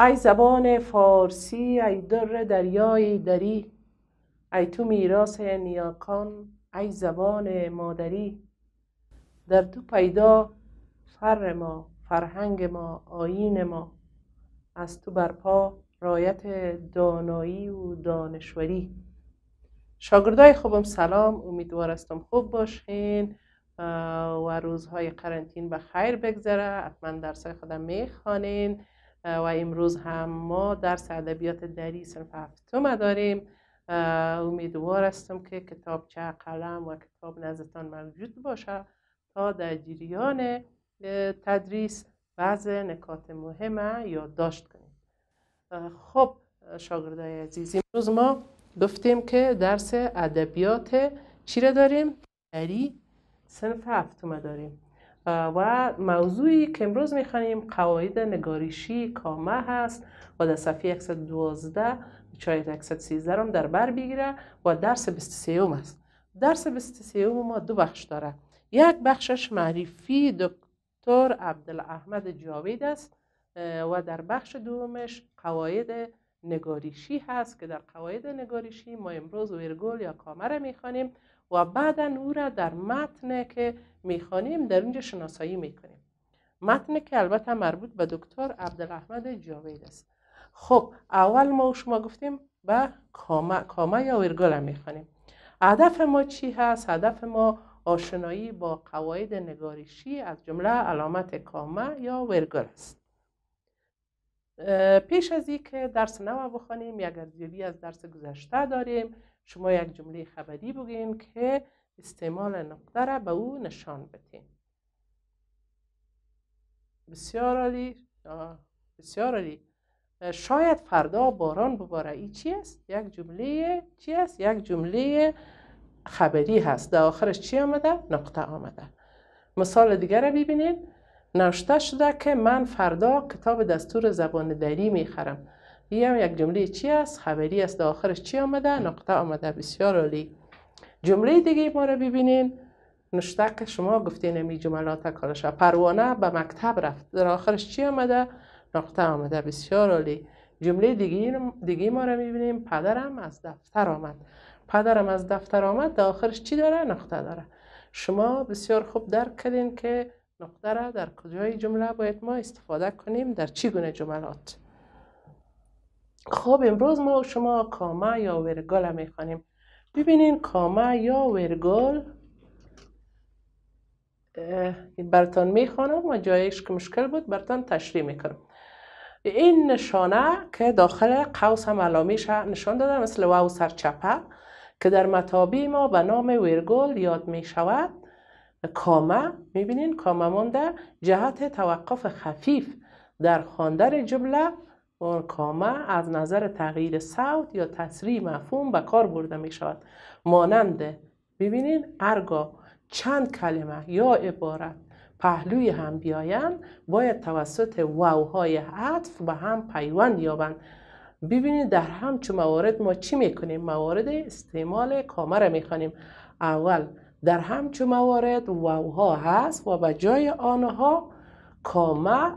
ای زبان فارسی ای در دریای دری ای تو میراث نیاکان ای زبان مادری. در تو پیدا فر ما فرهنگ ما آیین ما. از تو برپا رایت دانایی و دانشوری. شاگردای خوبم سلام امیدوارستم خوب باشین و روزهای قرنطین به خیر بگذره. حتما درسای خودم می‌خوانین. و امروز هم ما درس ادبیات دری صنف هفتم داریم امیدوار هستم که کتاب چه قلم و کتاب نزدتان موجود باشه تا در جریان تدریس بعض نکات مهمه یادداشت کنیم. خب شاگردای عزیز امروز ما گفتیم که درس ادبیات چی داریم؟ دری صنف هفتم داریم و موضوعی که امروز می‌خوانیم قواعد نگاریشی کامه هست و در صفحه 112 چای 113 هم در بر بگیره و درس 23 است. درس 23 ما دو بخش داره. یک بخشش معرفی دکتر عبدالاحمد جاوید است و در بخش دومش قواعد نگاریشی هست که در قواعد نگاریشی ما امروز ویرگول یا کامره می‌خوانیم. و بعدا او را در متن که می‌خوانیم در اینجا شناسایی می‌کنیم. متن که البته مربوط به دکتر عبدالاحمد جاوید است. خب اول ما شما گفتیم به کامه, کامه یا ورگل می‌خوانیم. هدف ما چی هست؟ هدف ما آشنایی با قواعد نگاریشی از جمله علامت کامه یا ورگل است. پیش از که درس نو بخوانیم یک ارزیابی از درس گذشته داریم. شما یک جمله خبری بگین که استعمال نقطه را به او نشان بدین. بسیار عالی. بسیار عالی. شاید فردا باران بباره. ای چی است؟ یک جمله چی است؟ یک جمله خبری هست. در آخرش چی آمده؟ نقطه آمده. مثال دیگر را ببینید. نوشته شده که من فردا کتاب دستور زبان دری می‌خرم. این هم یک جمله چی است؟ خبری است در آخرش چی آمده؟ نقطه آمده. بسیار عالی. جمله دیگه ما رو ببینین. نشته که شما گفتین امی جملات کارش. پروانه به مکتب رفت. در آخرش چی آمده؟ نقطه آمده. بسیار عالی. جمله دیگه, دیگه ما رو می‌بینیم. پدرم از دفتر آمد. پدرم از دفتر آمد. در آخرش چی داره؟ نقطه داره. شما بسیار خوب درک کردین که نقطه را در کجای جمله باید ما استفاده کنیم؟ در چی گونه جملات؟ خب امروز ما شما کامه یا ورگل می‌خوانیم. ببینین کامه یا ورگل برتان می‌خوانم و جایش که مشکل بود برتان تشریح می‌کنم. این نشانه که داخل قوس هم علامیش نشان داده مثل واو سرچپه که در مطابی ما به نام ورگل یاد می شود کامه می‌بینین کامه مونده جهت توقف خفیف در خواندن جمله و کامه از نظر تغییر صوت یا تسریع مفهوم به کار برده می شود مانند ببینین ارگا چند کلمه یا عبارت پهلوی هم بیایند باید توسط واوهای عطف به هم پیوند یابند. ببینید در همچون موارد ما چی می‌کنیم؟ موارد استعمال کامه را می‌خوانیم. اول در همچون موارد واوها هست و به جای آنها کامه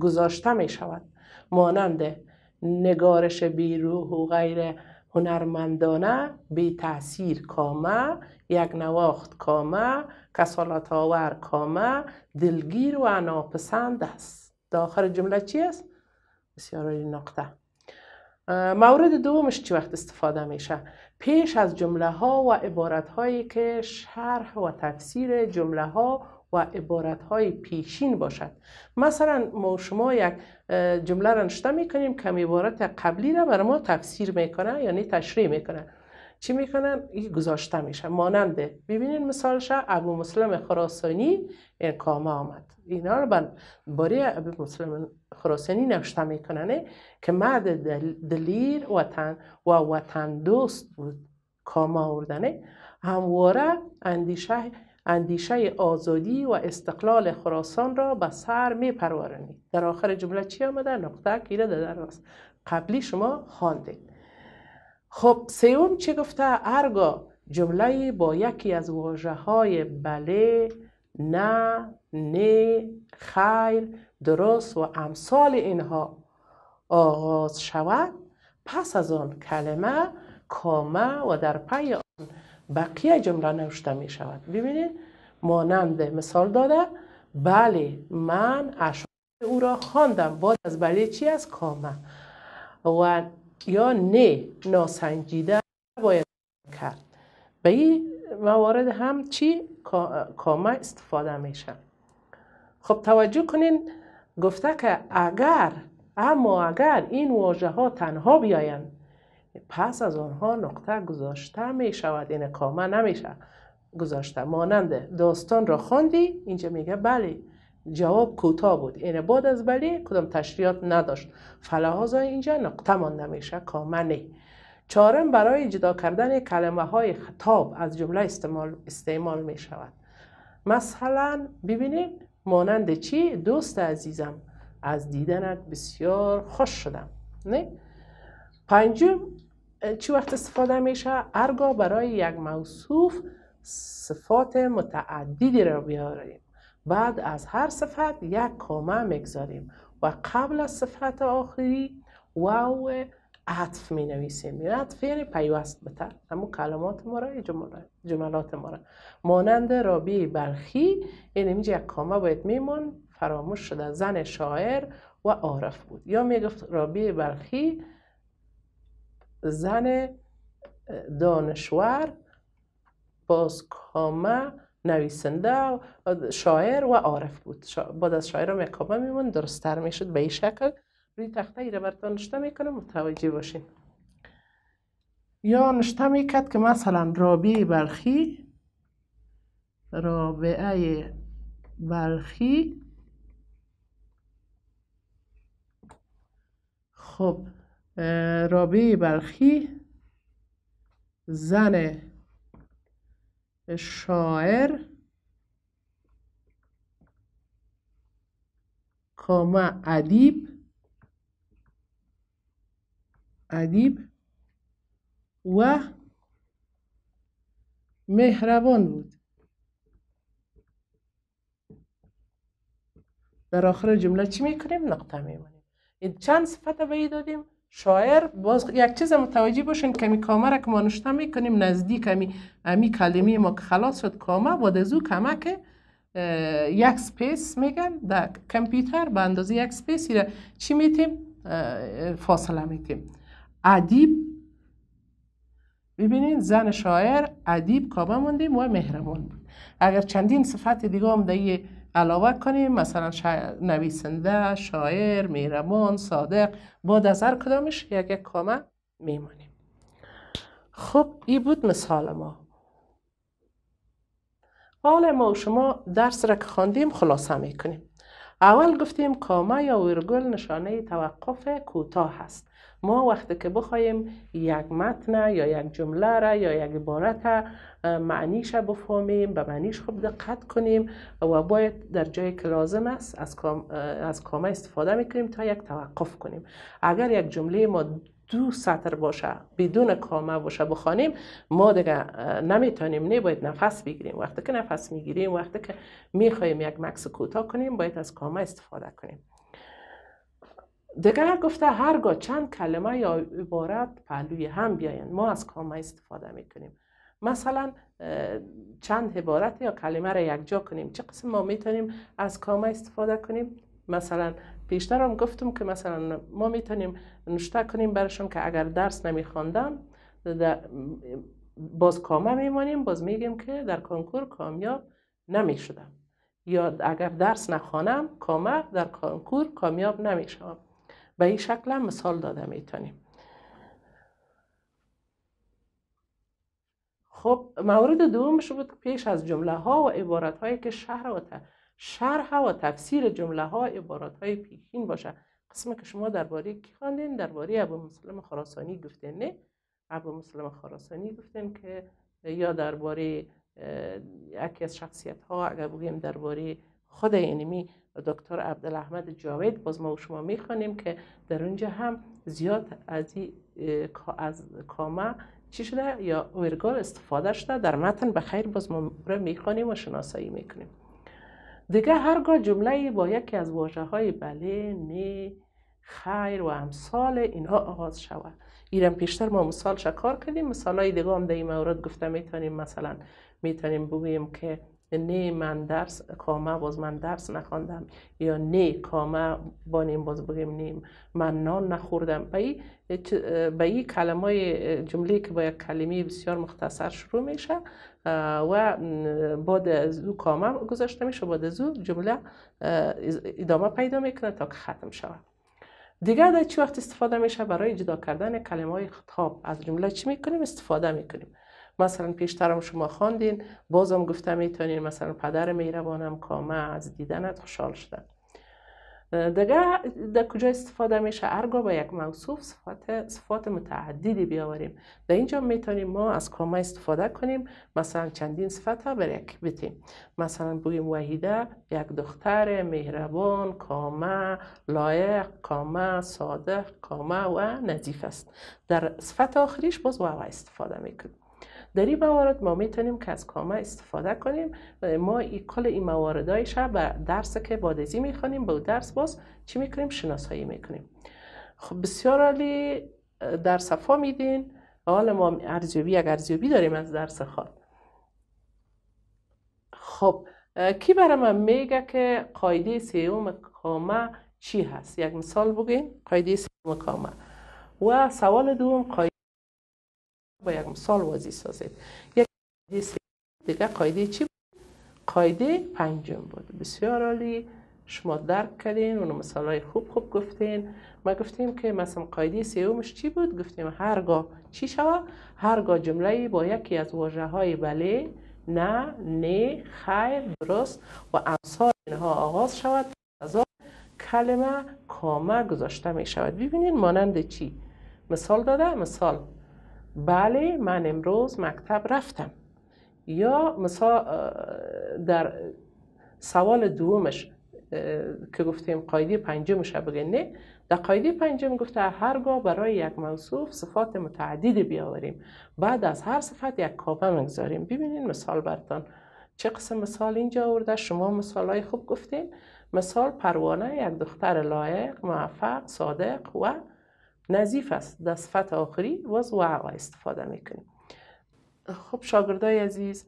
گذاشته می شود مانند نگارش بیروح و غیر هنرمندانه بی تاثیر کامه یک نواخت کامه کسالت آور کامه دلگیر و ناپسند است. داخل جمله چی است؟ بسیار نقطه. مورد دومش چی وقت استفاده میشه؟ پیش از جمله ها و عبارت هایی که شرح و تفسیر جمله ها و عبارت های پیشین باشد. مثلا ما شما یک جمله را نشته می‌کنیم که عبارت قبلی را برای ما تفسیر می‌کنه یعنی تشریح می‌کنه. چی می‌کنن این گذاشته میشه. مانند ببینید مثالش ابو مسلم خراسانی کامه آمد. اینا رو باری ابو مسلم خراسانی نوشته می‌کنن که مرد دلیر وطن و وطن دوست بود. کامه آوردنه همواره اندیشه اندیشه آزادی و استقلال خراسان را به سر می پرورنید در آخر جمله چی آمده؟ نقطه کیره در قبلی شما خواندید خب سیوم چی گفته؟ ارگا جمله با یکی از واجه های بله، نه، نه، خیر، درست و امثال اینها آغاز شود پس از آن کلمه کامه و در پی بقیه جمله نوشته می شود ببینید مانند مثال داده بله من اشعار او را خواندم. بعد از بله چی از کامه و یا نه ناسنجیده باید کرد. به این موارد هم چی؟ کامه استفاده میشه. خب توجه کنین گفته که اگر اما اگر این واژه ها تنها بیایند پس از آنها نقطه گذاشته می شود این کامه نمیشه گذاشته. مانند داستان را خواندی اینجا میگه بله جواب کوتاه بود. این بعد از بله کدام تشریعات نداشت. فلحاظا اینجا نقطه مانده میشه کامه نه چهارم برای جدا کردن کلمه های خطاب از جمله استعمال, استعمال می شود مثلا ببینید مانند چی؟ دوست عزیزم از دیدنت بسیار خوش شدم. نه پنجم چی وقت استفاده میشه؟ ارگاه برای یک موصوف صفات متعددی را بیاریم. بعد از هر صفت یک کامه می‌گذاریم و قبل از صفت آخری واو عطف می نویسیم عطف یعنی پیوست بتر. همون کلمات ما را جملات ما را. مانند رابی بلخی این اینجا یک کامه باید میمون فراموش شده. زن شاعر و عارف بود. یا می‌گفت رابی بلخی زن دانشور باز کامه نویسنده شاعر و عارف بود. بعد از شاعر هم میمون درستتر می‌شد به این شکل. روی تخته ای را براتون نشته می‌کنم متوجه باشین. یا نشته می‌کرد که مثلا رابعه بلخی رابعه بلخی خب رابعه بلخی زن شاعر کامه ادیب. ادیب و مهربان بود. در آخر جمله چی می‌کنیم؟ نقطه میمونیم. چند صفت به دادیم؟ شاعر باز یک چیز متوجه باشین کمی کامه که ما نشته می‌کنیم نزدیک امی, امی کلمه ما که خلاص شد کامه با دزو کمه که یک سپیس میگن در کمپیوتر به اندازه یک سپیس چی میتیم؟ فاصله میتیم. ادیب. ببینید زن شاعر ادیب کامه موندیم و مهربان. بود اگر چندین صفت دیگه هم در علاوه کنیم مثلا نویسنده شاعر مهربان صادق بعد از هر کدامش یک یک کامه میمانیم خب این بود مثال ما. حالا ما و شما درس را که خواندیم خلاصه می‌کنیم. اول گفتیم کامه یا ویرگول نشانه توقف کوتاه هست ما وقتی که بخوایم یک متن یا یک جمله را یا یک عبارت معنیش بفهمیم به معنیش خوب دقت کنیم و باید در جایی که لازم است از, کام، از کامه استفاده می‌کنیم تا یک توقف کنیم. اگر یک جمله ما دو سطر باشه بدون کامه باشه بخوانیم ما دیگه نمی‌تونیم نه باید نفس بگیریم. وقتی که نفس می‌گیریم وقتی که می‌خوایم یک مکس کوتاه کنیم باید از کامه استفاده کنیم. دیگر گفته هرگاه چند کلمه یا عبارت پهلوی هم بیاین. ما از کامه استفاده می‌کنیم. مثلا چند عبارت یا کلمه را یک جا کنیم. چه قسم ما می‌تونیم از کامه استفاده کنیم؟ مثلا پیشتر هم گفتم که مثلا ما می‌تونیم نشته کنیم برشون که اگر درس نمیخواندم باز کامه میمانیم. باز میگیم که در کنکور کامیاب نمی‌شدم. یا اگر درس نخوانم کامه در کنکور کامیاب نمیشم به این شکل هم مثال داده می‌تونیم. خب مورد دومش بود پیش از جمله ها و عبارت هایی که شهر و شرح و تفسیر جمله ها عبارت های پیشین باشه. قسم که شما درباره کی خواندین؟ درباره ابو مسلم خراسانی گفتین نه؟ ابو مسلم خراسانی گفتین که یا درباره یکی از شخصیت ها اگر بگیم درباره خود اینمی دکتر عبدالاحمد جاوید باز ما و شما می‌خوانیم که در اونجا هم زیاد از, از کامه چی شده یا ویرگال استفاده شده در متن به خیر باز ما رو می‌خوانیم و شناسایی می‌کنیم. دیگه هرگاه جمله با یکی از واژه های بله نه خیر و امثال اینها آغاز شود. ایران پیشتر ما مثال کار کردیم مثال های دیگه هم در این مورد گفته می‌تونیم مثلا می‌تونیم بگوییم که نه من درس کامه باز من درس نخواندم یا نه کامه بانیم باز بگیم نیم. من نان نخوردم. به این کلمه جمله که با یک کلمه بسیار مختصر شروع میشه و بعد از او کامه گذاشته میشه بعد از او جمله ادامه پیدا می‌کنه تا که ختم شود. دیگر در چی وقت استفاده میشه؟ برای جدا کردن کلمه های خطاب. از جمله چی می‌کنیم؟ استفاده می‌کنیم. مثلا پیشترم شما خواندین بازم گفته می‌تونین مثلا پدر مهربانم کامه از دیدنت خوشحال شدن دیگه در کجا استفاده میشه؟ ارگا با یک موصوف صفات صفات متعددی بیاوریم. در اینجا می‌تونیم ما از کامه استفاده کنیم مثلا چندین صفت ها بر یک بتیم. مثلا بگیم وحیده یک دختر مهربان کامه لایق کامه صادق کامه و نظیف است. در صفت آخریش باز و استفاده می‌کنیم. در این موارد ما می‌تونیم که از کامه استفاده کنیم. ما ای کل این مواردایش به درس که بادزی می‌خوانیم به درس باز چی می‌کنیم؟ شناسایی می‌کنیم. خب بسیار عالی در صفا میدین. حالا ما ارزیابی یک ارزیابی داریم از درس خواد خب کی برای من میگه که قاعده سیوم کامه چی هست؟ یک مثال بگین. قاعده سیوم کامه و سوال دوم قاعده با یک مثال واضح سازید. یک دیگه قاعده چی بود؟ قاعده پنجم بود. بسیار عالی. شما درک کردین اون مثال های خوب خوب گفتین. ما گفتیم که مثلا قاعده سیومش چی بود؟ گفتیم هرگاه چی شود؟ هرگاه جمله با یکی از واژه های بله نه نه خیر درست و امثال اینها آغاز شود. از کلمه کامه گذاشته می شود ببینید مانند چی؟ مثال داده مثال. بله من امروز مکتب رفتم. یا مثلا در سوال دومش که گفتیم قاعده پنجمش بگه نه در قاعده پنجم گفته هرگاه برای یک موصوف صفات متعددی بیاوریم. بعد از هر صفت یک کافه مگذاریم ببینید مثال برتان چه قسم مثال اینجا آورده؟ شما مثال های خوب گفتین. مثال پروانه یک دختر لایق موفق صادق و نظیف است. در صفت آخری و استفاده می‌کنیم. خب شاگردای عزیز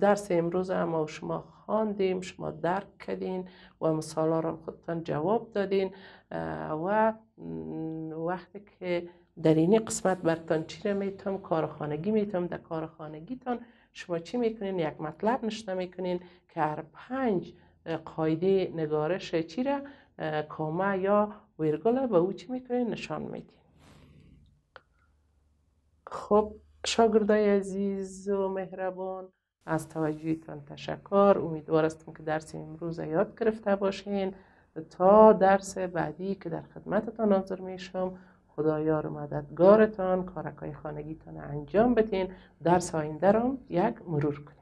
درس امروز اما شما خواندیم شما درک کردین و مثال ها را خودتان جواب دادین و وقتی که در این قسمت برتان چی را می‌تونم کار خانگی می‌تونم در کار خانگیتان شما چی می‌کنین؟ یک مطلب نشته می‌کنین که هر پنج قاعده نگارش چی را؟ کامه یا ویرگل به او چی نشان میدین خب شاگردای عزیز و مهربان از توجهتان تشکر. امیدوار هستم که درس امروز یاد گرفته باشین. تا درس بعدی که در خدمتتان حاضر میشم خدایار و مددگارتان کارکای خانگیتان انجام بدین. درس آینده رو یک مرور کنیم